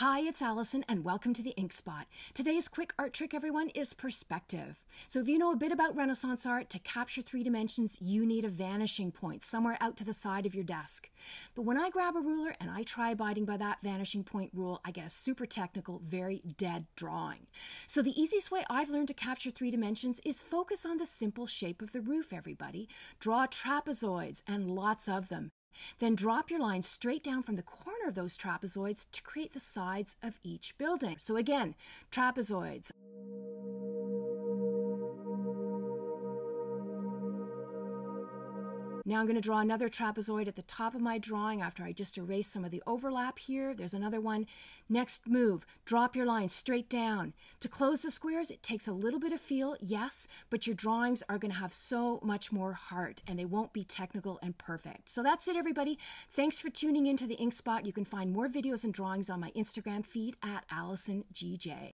Hi, it's Alison, and welcome to the Ink Spot. Today's quick art trick, everyone, is perspective. So, if you know a bit about Renaissance art, to capture three dimensions, you need a vanishing point somewhere out to the side of your desk. But when I grab a ruler and I try abiding by that vanishing point rule, I get a super technical, very dead drawing. So, the easiest way I've learned to capture three dimensions is focus on the simple shape of the roof, everybody. Draw trapezoids and lots of them. Then drop your line straight down from the corner of those trapezoids to create the sides of each building. So again, trapezoids. Now I'm going to draw another trapezoid at the top of my drawing after I just erase some of the overlap here. There's another one. Next move, drop your line straight down. To close the squares, it takes a little bit of feel, yes, but your drawings are going to have so much more heart and they won't be technical and perfect. So that's it, everybody. Thanks for tuning into the Ink Spot. You can find more videos and drawings on my Instagram feed at AlisonGJ.